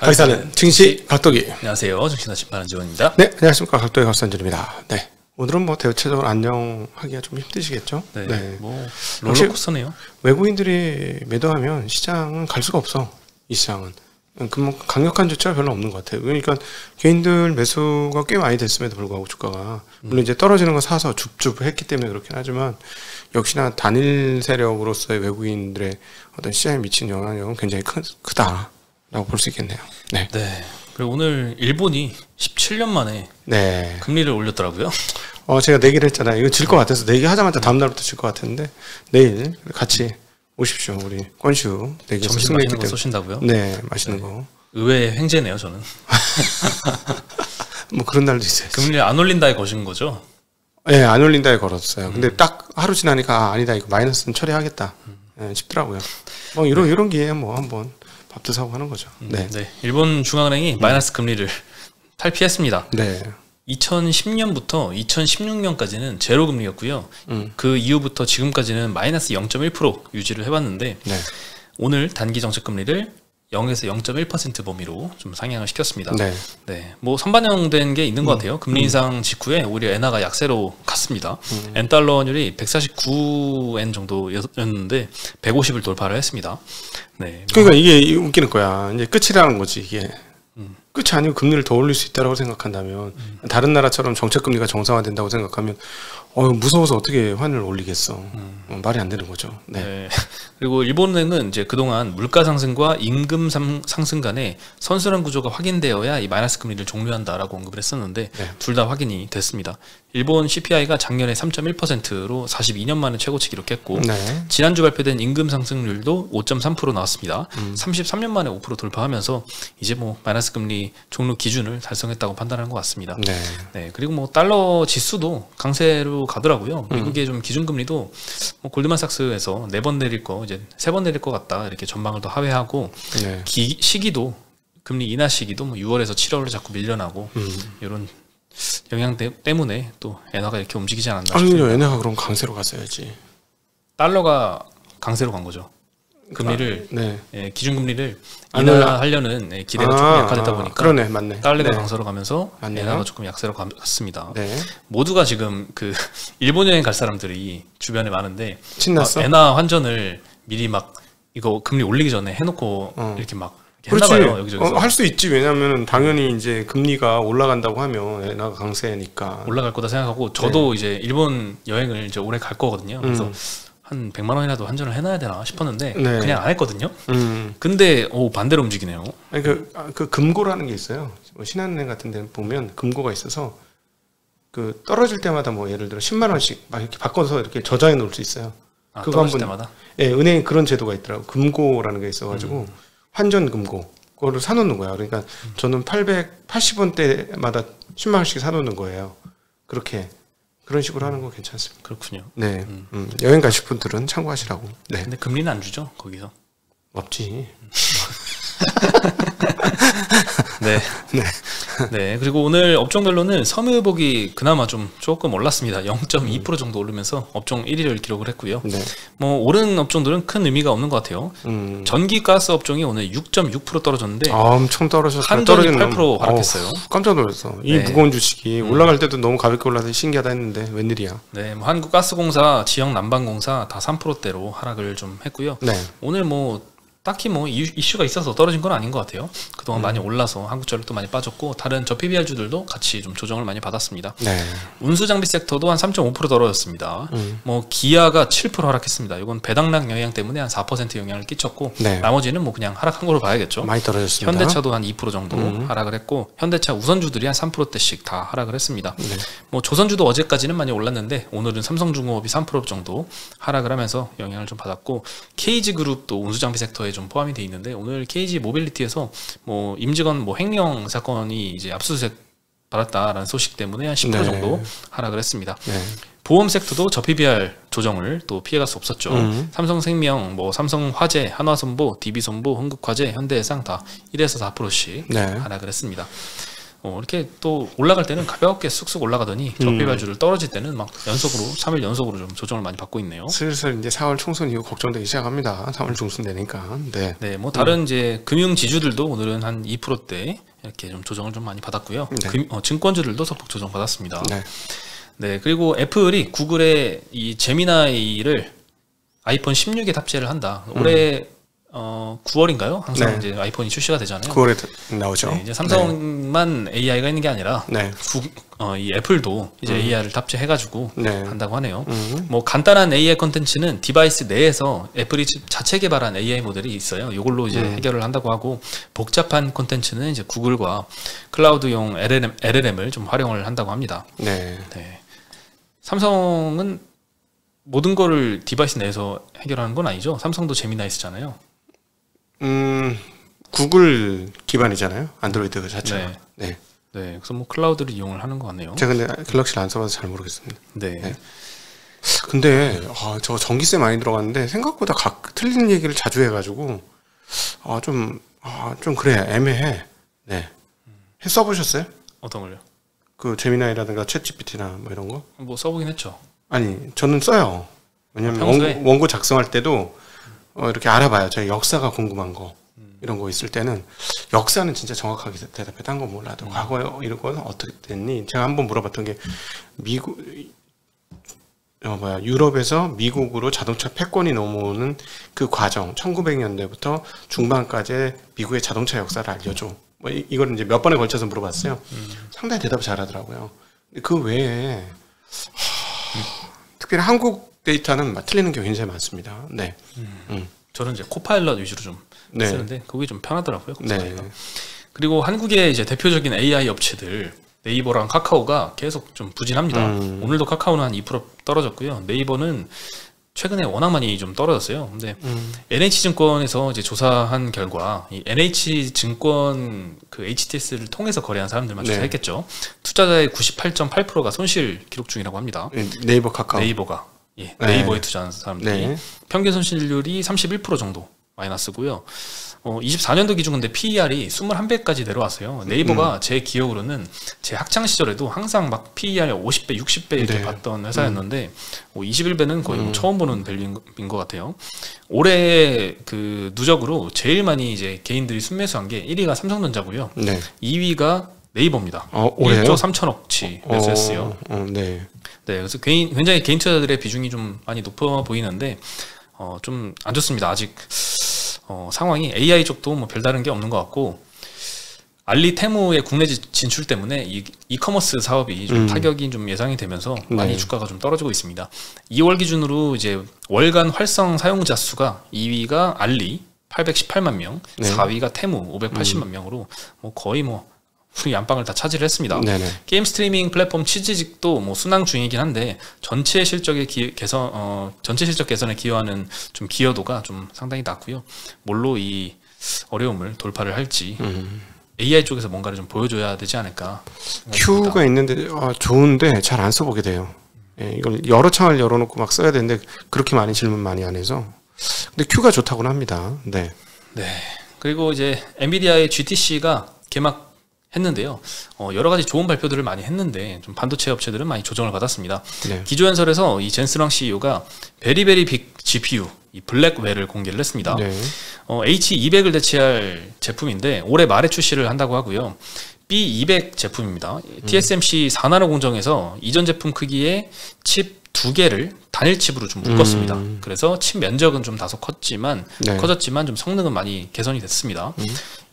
가이사는 증시 각도기. 안녕하세요. 정신나 심판한 지원입니다. 네, 안녕하십니까 각도기 각산준입니다. 네, 오늘은 뭐 대체적으로 안녕하기가 좀 힘드시겠죠. 네, 뭐 롤러코스터네요. 외국인들이 매도하면 시장은 갈 수가 없어. 이 시장은. 그뭐 강력한 조치가 별로 없는 것 같아요. 그러니까 개인들 매수가 꽤 많이 됐음에도 불구하고 주가가 물론 이제 떨어지는 거 사서 줍줍 했기 때문에 그렇긴 하지만 역시나 단일 세력으로서의 외국인들의 어떤 시장에 미친 영향력은 굉장히 크, 크다 라고 볼 수 있겠네요. 네. 네. 그리고 오늘 일본이 17년 만에 네. 금리를 올렸더라고요. 어 제가 내기를 했잖아요. 이거 질 것 같아서 내기 하자마자 다음 날부터 질 것 같았는데 내일 같이 오십시오. 우리 권슈 내기 점심 맛있는 거 쏘신다고요? 네, 맛있는 거. 의외의 횡재네요, 저는. 뭐 그런 날도 있어요. 금리를 안 올린다에 거신 거죠? 네, 안 올린다에 걸었어요. 근데 딱 하루 지나니까 아, 아니다 이거 마이너스는 처리하겠다 네, 싶더라고요. 뭐 이런 이런 기회에 뭐 한번 밥도 사고 하는 거죠. 네. 네. 일본 중앙은행이 마이너스 금리를 탈피했습니다. 네. 2010년부터 2016년까지는 제로 금리였고요. 음. 그 이후부터 지금까지는 마이너스 0.1% 유지를 해봤는데 네. 오늘 단기 정책 금리를 0에서 0.1% 범위로 좀 상향을 시켰습니다. 네. 네, 뭐 선반영된 게 있는 것 같아요. 금리 인상 직후에 오히려 엔화가 약세로 갔습니다. 엔 달러율이 149엔 정도였는데 150을 돌파를 했습니다. 네, 그러니까 이게 웃기는 거야. 이제 끝이라는 거지 이게. 끝이 아니고 금리를 더 올릴 수 있다고 생각한다면 다른 나라처럼 정책 금리가 정상화된다고 생각하면 어 무서워서 어떻게 환을 올리겠어 어, 말이 안 되는 거죠. 네. 네. 그리고 일본은행은 이제 그동안 물가 상승과 임금 상- 상승 간의 선순환 구조가 확인되어야 이 마이너스 금리를 종료한다라고 언급을 했었는데 네. 둘다 확인이 됐습니다. 일본 CPI가 작년에 3.1%로 42년 만에 최고치 기록했고 네. 지난주 발표된 임금 상승률도 5.3% 나왔습니다. 33년 만에 5% 돌파하면서 이제 뭐 마이너스 금리 종료 기준을 달성했다고 판단하는 것 같습니다. 네. 네, 그리고 뭐 달러 지수도 강세로 가더라고요. 미국의 좀 기준금리도 뭐 골드만삭스에서 네 번 내릴 거 이제 세 번 내릴 것 같다 이렇게 전망을 더 하회하고 네. 기, 시기도 금리 인하 시기도 뭐 6월에서 7월로 자꾸 밀려나고 이런 영향 때, 때문에 또 엔화가 이렇게 움직이지 않았나 싶습니다. 얘네가 그럼 강세로 갔어야지. 달러가 강세로 간 거죠. 금리를 네. 예, 기준금리를 안 인하하려는 예, 기대가 조금 약화되다 보니까 그러네 맞네. 달러가 네. 강세로 가면서 맞네요. 엔화가 조금 약세로 갔습니다. 네. 모두가 지금 그 일본 여행 갈 사람들이 주변에 많은데 신났어? 아, 엔화 환전을 미리 막 이거 금리 올리기 전에 해놓고 어. 이렇게 막 그렇지. 어, 할수 있지. 왜냐하면 당연히 이제 금리가 올라간다고 하면 엔화가 강세니까. 올라갈 거다 생각하고 저도 네. 이제 일본 여행을 이제 올해 갈 거거든요. 그래서 한 100만 원이라도 환전을 해놔야 되나 싶었는데 음. 네. 그냥 안 했거든요. 음. 근데 오 반대로 움직이네요. 아니, 그, 아, 그 금고라는 게 있어요. 뭐 신한은행 같은 데 보면 금고가 있어서 그 떨어질 때마다 뭐 예를 들어 10만 원씩 막 이렇게 바꿔서 이렇게 저장해 놓을 수 있어요. 아, 그거 한번- 때마다 예, 은행에 그런 제도가 있더라고. 금고라는 게 음. 있어 가지고 환전 금고 그거를 사 놓는 거야. 그러니까 저는 880원 때마다 10만 원씩 사 놓는 거예요. 그렇게 그런 식으로 하는 거 괜찮습니다. 그렇군요. 네, 음, 여행 가실 분들은 참고하시라고. 네, 근데 금리는 안 주죠 거기서. 없지. 네. 네. 그리고 오늘 업종별로는 섬유복이 그나마 좀 조금 올랐습니다. 0.2% 정도 오르면서 업종 1위를 기록을 했고요. 네, 뭐 오른 업종들은 큰 의미가 없는 것 같아요. 음, 전기 가스 업종이 오늘 6.6% 떨어졌는데 아, 엄청 떨어졌어요. 한전이 떨어지는 8% 하락했어요. 어우, 깜짝 놀랐어. 이 네. 무거운 주식이 올라갈 때도 너무 가볍게 올라서 신기하다 했는데 웬일이야. 네, 뭐 한국가스공사, 지역난방공사 다 3%대로 하락을 좀 했고요. 네, 오늘 뭐 딱히 뭐 이슈- 이슈가 있어서 떨어진 건 아닌 것 같아요. 그동안 음. 많이 올라서 한국전력도 많이 빠졌고 다른 저 PBR주들도 같이 좀 조정을 많이 받았습니다. 네, 운수 장비 섹터도 한 3.5% 떨어졌습니다. 음. 뭐 기아가 7% 하락했습니다. 이건 배당락 영향 때문에 한 4% 영향을 끼쳤고 네. 나머지는 뭐 그냥 하락한 걸로 봐야겠죠. 많이 떨어졌습니다. 현대차도 한 2% 정도 음. 하락을 했고 현대차 우선주들이 한 3%대씩 다 하락을 했습니다. 네. 뭐 조선주도 어제까지는 많이 올랐는데 오늘은 삼성중공업이 3% 정도 하락을 하면서 영향을 좀 받았고 KG그룹도 운수 장비 섹터에 좀 포함이 돼 있는데 오늘 KG 모빌리티에서 뭐 임직원 뭐 횡령 사건이 이제 압수수색 받았다라는 소식 때문에 한 10% 네. 정도 하락을 했습니다. 네, 보험 섹터도 저 PBR 조정을 또 피해갈 수 없었죠. 음. 삼성생명, 뭐 삼성화재, 한화선보, DB선보, 흥국화재, 현대해상 다 1에서 4%씩 네. 하락을 했습니다. 어, 이렇게 또 올라갈 때는 가볍게 쑥쑥 올라가더니 음. 적비 발주를 떨어질 때는 막 연속으로 3일 연속으로 좀 조정을 많이 받고 있네요. 슬슬 이제 4월 총선 이후 걱정되기 시작합니다. 3월 중순 되니까. 네. 네, 뭐 다른 이제 금융 지주들도 오늘은 한 2%대 이렇게 좀 조정을 좀 많이 받았고요. 네. 금- 어, 증권주들도 소폭 조정 받았습니다. 네. 네, 그리고 애플이 구글의 이 제미나이를 아이폰 16에 탑재를 한다. 올해 어, 9월인가요? 항상 네. 이제 아이폰이 출시가 되잖아요. 9월에 나오죠. 네, 이제 삼성만 AI가 있는 게 아니라 네. 구, 어, 이 애플도 이제 AI를 탑재해가지고 네. 한다고 하네요. 음. 뭐 간단한 AI 컨텐츠는 device 내에서 애플이 지- 자체 개발한 AI 모델이 있어요. 이걸로 이제 음. 해결을 한다고 하고 복잡한 컨텐츠는 이제 구글과 클라우드용 LLM, LLM을 좀 활용을 한다고 합니다. 네. 네. 삼성은 모든 거를 device 내에서 해결하는 건 아니죠. 삼성도 제미나이 쓰잖아요. 음, 구글 기반이잖아요. 안드로이드 자체가. 네. 네. 네, 그래서 뭐 클라우드를 이용을 하는 것 같네요. 제가 근데 갤럭시를 안 써봐서 잘 모르겠습니다. 네. 네. 근데 아, 저 전기세 많이 들어갔는데 생각보다 각 틀린 얘기를 자주 해가지고 아, 좀, 아, 좀 그래 애매해. 네. 해 써보셨어요? 어떤 걸요? 그 제미나이라든가 챗GPT나 뭐 이런 거? 뭐 써보긴 했죠. 아니 저는 써요. 왜냐면 평소에? 원고, 작성할 때도 어, 이렇게 알아봐요. 저희 역사가 궁금한 거 이런 거 있을 때는 역사는 진짜 정확하게 대답해 딴 건 몰라도 과거에 이런 건 어떻게 됐니? 제가 한번 물어봤던 게 미국 어 뭐야 유럽에서 미국으로 자동차 패권이 넘어오는 그 과정 1900년대부터 중반까지 미국의 자동차 역사를 알려줘. 뭐 이, 이걸 이제 몇 번에 걸쳐서 물어봤어요. 상당히 대답 잘하더라고요. 그 외에 특별히 한국 데이터는 막 틀리는 게 굉장히 많습니다. 네. 음. 저는 이제 코파일럿 위주로 좀 네. 쓰는데 그게 좀 편하더라고요. 네. 그리고 한국의 이제 대표적인 AI 업체들 네이버랑 카카오가 계속 좀 부진합니다. 음. 오늘도 카카오는 한 2% 떨어졌고요. 네이버는 최근에 워낙 많이 좀 떨어졌어요. 근데 음. NH증권에서 이제 조사한 결과 이 NH증권 그 HTS를 통해서 거래한 사람들만 네. 조사했겠죠. 투자자의 98.8%가 손실 기록 중이라고 합니다. 네이버 카카오. 네이버가 예, 네. 네이버에 투자한 사람들이 네. 평균 손실률이 31% 정도 마이너스고요. 어, 24년도 기준 근데 PER이 21배까지 내려왔어요. 네이버가 음. 제 기억으로는 제 학창 시절에도 항상 막 PER 50배, 60배 이렇게 네. 봤던 회사였는데 뭐 21배는 거의 뭐 음. 처음 보는 value인 것 같아요. 올해 그 누적으로 제일 많이 이제 개인들이 순매수한 게 1위가 삼성전자고요. 네. 2위가 네이버입니다. 어, 올해요? 1조 3천억치 매수했어요. 어, 어, 네. 네, 그래서 개인 굉장히 개인 투자자들의 비중이 좀 많이 높아 보이는데 어, 좀 안 좋습니다. 아직 어, 상황이 AI 쪽도 뭐 별다른 게 없는 것 같고 알리 테무의 국내 지- 진출 때문에 이 이커머스 사업이 좀 음. 타격이 좀 예상이 되면서 많이 네. 주가가 좀 떨어지고 있습니다. 2월 기준으로 이제 월간 활성 사용자 수가 2위가 알리 818만 명, 네. 4위가 테무 580만 명으로 뭐 거의 뭐 우리 안방을 다 차지를 했습니다. 네네. 게임 스트리밍 플랫폼 치즈직도 뭐 순항 중이긴 한데 전체 실적의 기, 개선 어, 전체 실적 개선에 기여하는 좀 기여도가 좀 상당히 낮고요. 뭘로 이 어려움을 돌파를 할지 음. AI 쪽에서 뭔가를 좀 보여줘야 되지 않을까. 큐가 있는데 아, 좋은데 잘 안 써보게 돼요. 예, 이걸 여러 창을 열어놓고 막 써야 되는데 그렇게 많이 질문 많이 안 해서. 근데 큐가 좋다고는 합니다. 네. 네. 그리고 이제 엔비디아의 GTC가 개막 했는데요. 어, 여러 가지 좋은 발표들을 많이 했는데 좀 반도체 업체들은 많이 조정을 받았습니다. 네. 기조연설에서 이 젠스랑 CEO가 베리베리 빅 GPU 이 블랙웰을 공개를 했습니다. 네. 어, H200을 대체할 제품인데 올해 말에 출시를 한다고 하고요. B200 제품입니다. TSMC 4나노 공정에서 이전 제품 크기의 칩 두 개를 단일 칩으로 좀 묶었습니다. 음. 그래서 칩 면적은 좀 다소 컸지만 네. 커졌지만 좀 성능은 많이 개선이 됐습니다.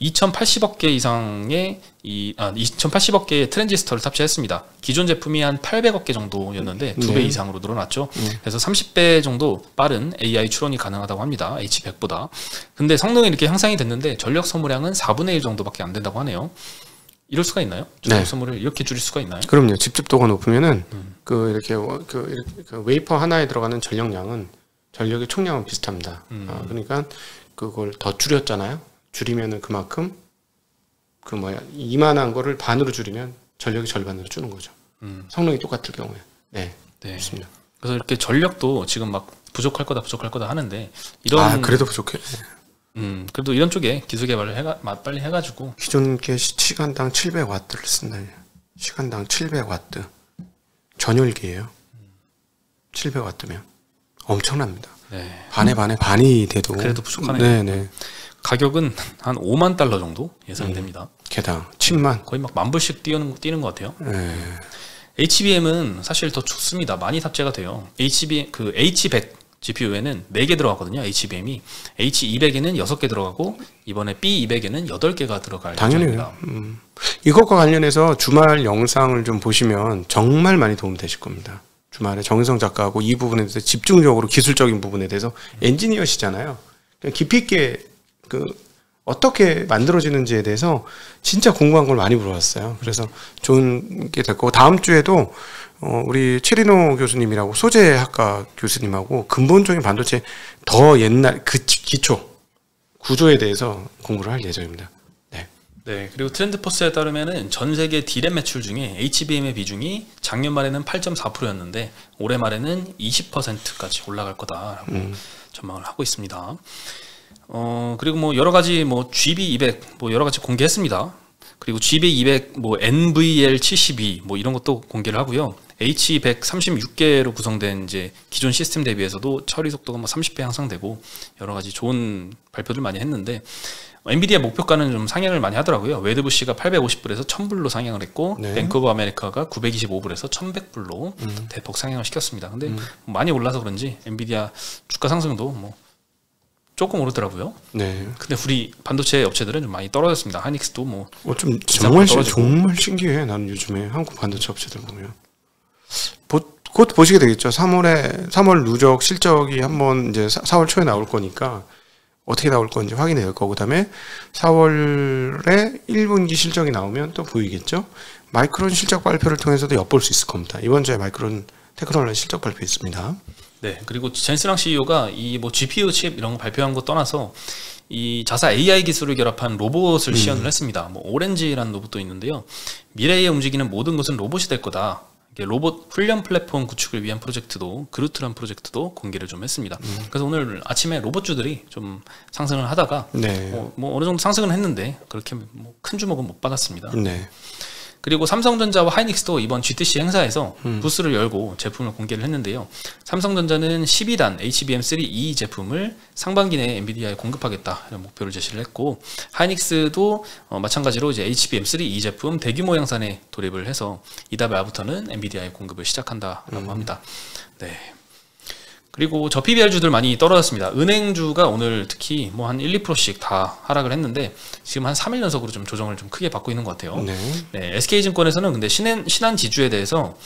2,080억 개 이상의 이 아, 2,080억 개의 트랜지스터를 탑재했습니다. 기존 제품이 한 800억 개 정도였는데 두배 네. 이상으로 늘어났죠. 그래서 30배 정도 빠른 AI 추론이 가능하다고 합니다. H100보다. 근데 성능이 이렇게 향상이 됐는데 전력 소모량은 4분의 1 정도밖에 안 된다고 하네요. 이럴 수가 있나요? 전력 네. 소모를 이렇게 줄일 수가 있나요? 그럼요. 집적도가 높으면은 음. 그 이렇게 워- 그 이렇게 그 웨이퍼 하나에 들어가는 전력량은 전력의 총량은 비슷합니다. 음. 아, 그러니까 그걸 더 줄였잖아요. 줄이면은 그만큼 그 뭐야 이만한 거를 반으로 줄이면 전력이 절반으로 주는 거죠. 음. 성능이 똑같을 경우에. 네, 네. 좋습니다. 그래서 이렇게 전력도 지금 막 부족할 거다 부족할 거다 하는데 이런 아 그래도 부족해. 음, 그래도 이런 쪽에 기술 개발을 해가, 마- 빨리 해가지고 기존 게 시- 시간당 700와트를 쓴다. 시간당 700와트. 전열기예요. 700와트면 엄청납니다. 네. 반에 반에 반이 돼도 그래도 부족하네요. 네, 네. 가격은 한 5만 달러 정도 예상이 됩니다. 개당 10만. 거의 막 만 불씩 뛰는 뛰는 것 같아요. 네. HBM은 사실 더 좋습니다. 많이 탑재가 돼요. HBM 그 H100 GPU에는 4개 들어가거든요. HBM이 H200에는 6개 들어가고 이번에 B200에는 8개가 들어갈 당연히 예정입니다. 음. 이것과 관련해서 주말 영상을 좀 보시면 정말 많이 도움 되실 겁니다. 주말에 정혜성 작가하고 이 부분에 대해서 집중적으로 기술적인 부분에 대해서 엔지니어시잖아요. 그냥 깊이 있게 그 어떻게 만들어지는지에 대해서 진짜 궁금한 걸 많이 물어봤어요. 그래서 좋은 게될 거고 다음 주에도 어, 우리 최리노 교수님이라고 소재학과 교수님하고 근본적인 반도체 더 옛날 그 기- 기초 구조에 대해서 공부를 할 예정입니다. 네. 네, 그리고 트렌드포스에 따르면은 전 세계 디램 매출 중에 HBM의 비중이 작년 말에는 8.4%였는데 올해 말에는 20%까지 올라갈 거다라고 전망을 하고 있습니다. 어, 그리고 뭐 여러 가지 뭐 GB200 뭐 여러 가지 공개했습니다. 그리고 GB200 뭐 NVL72 뭐 이런 것도 공개를 하고요. H136개로 구성된 이제 기존 시스템 대비해서도 처리 속도가 뭐 30배 향상되고 여러 가지 좋은 발표들 많이 했는데 엔비디아 목표가는 좀 상향을 많이 하더라고요. 웨드부시가 850불에서 1000불로 상향을 했고 네. 뱅크 오브 아메리카가 925불에서 1100불로 대폭 상향을 시켰습니다. 근데 많이 올라서 그런지 엔비디아 주가 상승도 뭐 조금 오르더라고요. 네. 근데 우리 반도체 업체들은 좀 많이 떨어졌습니다. 하닉스도 뭐 어, 좀 기사가 정말. 정말 신기해. 나는 요즘에 한국 반도체 업체들 보면 보, 곧 보시게 되겠죠. 3월에 3월 누적 실적이 한번 이제 4, 월 초에 나올 거니까 어떻게 나올 건지 확인해 볼 거고 그다음에 4월에 1분기 실적이 나오면 또 보이겠죠. 마이크론 실적 발표를 통해서도 엿볼 수 있을 겁니다. 이번 주에 마이크론 테크놀로지 실적 발표 있습니다. 네, 그리고 젠슨 황 CEO가 이 뭐 GPU 칩 이런 거 발표한 거 떠나서 이 자사 AI 기술을 결합한 로봇을 시연을 했습니다. 뭐 오렌지라는 로봇도 있는데요. 미래에 움직이는 모든 것은 로봇이 될 거다. 이게 로봇 훈련 플랫폼 구축을 위한 프로젝트도 그루트란 프로젝트도 공개를 좀 했습니다. 그래서 오늘 아침에 로봇주들이 좀 상승을 하다가 네. 뭐, 뭐 어느 정도 상승은 했는데 그렇게 뭐 큰 주목은 못 받았습니다. 네. 그리고 삼성전자와 하이닉스도 이번 GTC 행사에서 부스를 열고 제품을 공개를 했는데요. 삼성전자는 12단 HBM3E 제품을 상반기 내에 엔비디아에 공급하겠다 이런 목표를 제시를 했고 하이닉스도 어, 마찬가지로 이제 HBM3E 제품 대규모 양산에 돌입을 해서 이달 말부터는 엔비디아에 공급을 시작한다라고 합니다. 네. 그리고 저 PBR주들 많이 떨어졌습니다. 은행주가 오늘 특히 뭐 한 1, 2%씩 다 하락을 했는데 지금 한 3일 연속으로 좀 조정을 좀 크게 받고 있는 것 같아요. 네. 네, SK증권에서는 근데 신한, 신한 지주에 대해서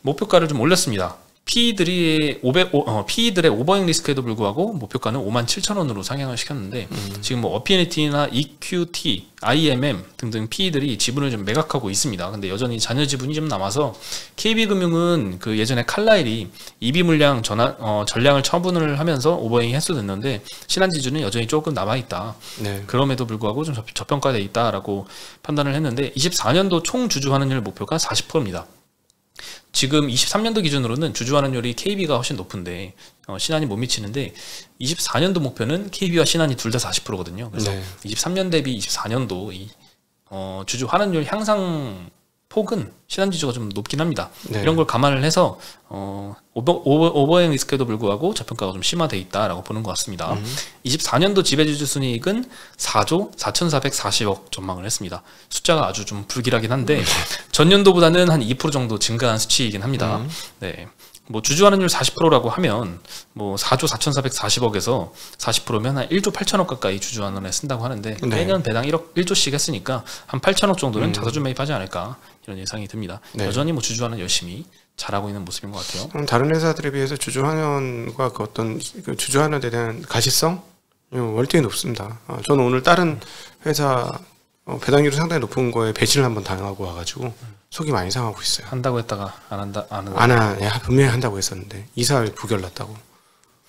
목표가를 좀 올렸습니다. PE들이 500, 오- 어, PE들의 오버행 리스크에도 불구하고 목표가는 5만 7천 원으로 상향을 시켰는데 지금 뭐 어피니티나 EQT, IMM 등등 PE들이 지분을 좀 매각하고 있습니다. 근데 여전히 잔여 지분이 좀 남아서 KB금융은 그 예전에 칼라일이 EB 물량 전환, 어, 전량을 처분을 하면서 오버행이 해소됐는데 신한지주는 여전히 조금 남아 있다. 네. 그럼에도 불구하고 좀 저- 저평가돼 있다라고 판단을 했는데 24년도 총 주주 환원율 목표가 40%입니다. 지금 23년도 기준으로는 주주 환원율이 KB가 훨씬 높은데 어, 신한이 못 미치는데 24년도 목표는 KB와 신한이 둘 다 40%거든요. 그래서 네. 23년 대비 24년도 이 어, 주주 환원율 향상 폭은 신한지주가 좀 높긴 합니다. 네. 이런 걸 감안을 해서 어, 오버, 오버, 오버 행 리스크에도 불구하고 저평가가 좀 심화돼 있다라고 보는 것 같습니다. 음. 24년도 지배주주 순이익은 4조 4,440억 전망을 했습니다. 숫자가 아주 좀 불길하긴 한데 전년도보다는 한 2% 정도 증가한 수치이긴 합니다. 음. 네. 뭐 주주환원율 40%라고 하면 뭐 4조 4,440억에서 40%면 한 1조 8천억 가까이 주주환원에 쓴다고 하는데 네. 매년 배당 1억 1조씩 했으니까 한 8천억 정도는 자사주 매입하지 않을까 이런 예상이 듭니다. 네. 여전히 뭐 주주환원 열심히 잘하고 있는 모습인 것 같아요. 다른 회사들에 비해서 주주환원과 그 어떤 그 주주환원에 대한 가시성 어, 월등히 높습니다. 어, 저는 오늘 다른 회사 어, 배당률이 상당히 높은 거에 배신을 한번 당하고 와가지고 속이 많이 상하고 있어요. 한다고 했다가 안 한다 안 한다. 안 하, 야, 분명히 한다고 했었는데 이사를 부결났다고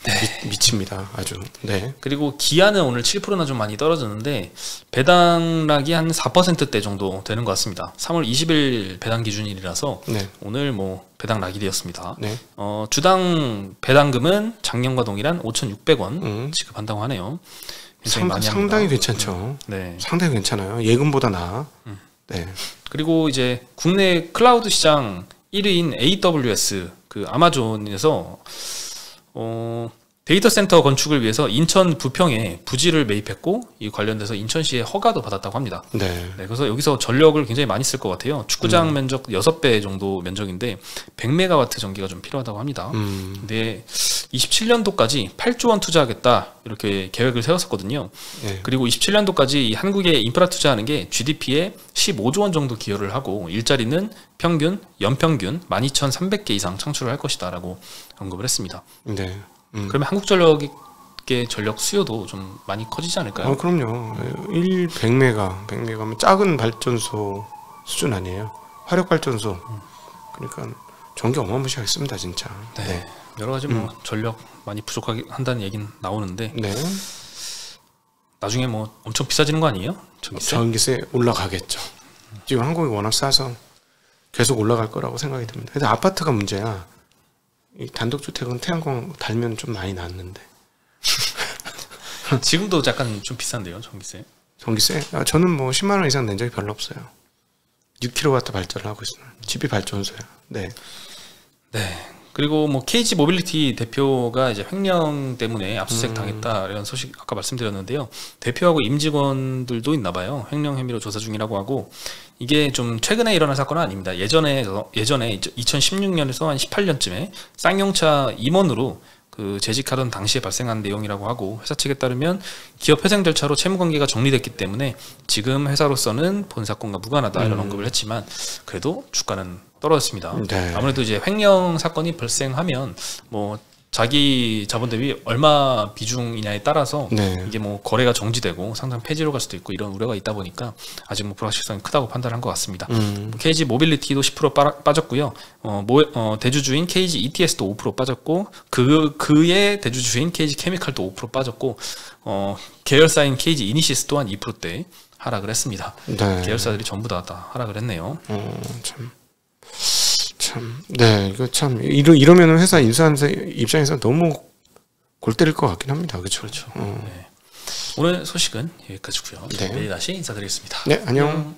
미, 미칩니다. 아주 네. 그리고 기아는 오늘 7%나 좀 많이 떨어졌는데 배당락이 한 4%대 정도 되는 것 같습니다. 3월 20일 배당 기준일이라서 네. 오늘 뭐 배당락이 되었습니다. 네. 어, 주당 배당금은 작년과 동일한 5,600원 음. 지급한다고 하네요. 상, 많이 상당히 합니다. 괜찮죠. 네. 상당히 괜찮아요. 예금보다 나아. 음. 네. 그리고 이제 국내 클라우드 시장 1위인 AWS 그 아마존에서 어 데이터 센터 건축을 위해서 인천 부평에 부지를 매입했고 이 관련돼서 인천시에 허가도 받았다고 합니다. 네. 네, 그래서 여기서 전력을 굉장히 많이 쓸 것 같아요. 축구장 면적 6배 정도 면적인데 100메가와트 전기가 좀 필요하다고 합니다. 음. 근데 27년도까지 8조 원 투자하겠다 이렇게 계획을 세웠었거든요. 네. 그리고 27년도까지 이 한국에 인프라 투자하는 게 GDP에 15조 원 정도 기여를 하고 일자리는 평균 연평균 12,300개 이상 창출을 할 것이다라고 언급을 했습니다. 네. 음. 그러면 한국전력의 전력 수요도 좀 많이 커지지 않을까요? 어, 그럼요. 1 100메가, 100메가면 작은 발전소 수준 아니에요. 화력 발전소. 그러니까 전기 어마무시하겠습니다, 진짜. 네. 여러 가지 뭐 전력 많이 부족하게 한다는 얘기는 나오는데 네. 나중에 뭐 엄청 비싸지는 거 아니에요? 전기세? 전기세 올라가겠죠. 지금 한국이 워낙 싸서 계속 올라갈 거라고 생각이 듭니다. 근데 아파트가 문제야. 이 단독주택은 태양광 달면 좀 많이 났는데 지금도 약간 좀 비싼데요, 전기세. 전기세? 아, 저는 뭐 10만 원 이상 낸 적이 별로 없어요. 6kW 발전을 하고 있어요. 집이 발전소야. 네. 네. 그리고 뭐 KG 모빌리티 대표가 이제 횡령 때문에 압수수색 당했다 이런 소식 아까 말씀드렸는데요. 대표하고 임직원들도 있나 봐요. 횡령 혐의로 조사 중이라고 하고 이게 좀 최근에 일어난 사건은 아닙니다. 예전에 예전에 2016년에서 한 18년쯤에 쌍용차 임원으로 그 재직하던 당시에 발생한 내용이라고 하고 회사 측에 따르면 기업 회생 절차로 채무 관계가 정리됐기 때문에 지금 회사로서는 본 사건과 무관하다 이런 언급을 했지만 그래도 주가는 떨어졌습니다. 네. 아무래도 이제 횡령 사건이 발생하면 뭐 자기 자본 대비 얼마 비중이냐에 따라서 네. 이게 뭐 거래가 정지되고 상장 폐지로 갈 수도 있고 이런 우려가 있다 보니까 아직 뭐 불확실성이 크다고 판단한 것 같습니다. 음. KG 모빌리티도 10% 빠, 빠졌고요. 어, 모, 어, 대주주인 KG ETS도 5% 빠졌고 그 그의 대주주인 KG 케미칼도 5% 빠졌고 어, 계열사인 KG 이니시스 또한 2%대 하락을 했습니다. 네. 계열사들이 전부 다, 다 하락을 했네요. 어, 참. 참. 네, 이거 참 이러 이러면 회사 인수하는 사- 입장에서 너무 골 때릴 것 같긴 합니다. 그렇죠. 그렇죠. 오늘 소식은 여기까지고요. 네. 내일 다시 인사드리겠습니다. 네, 안녕.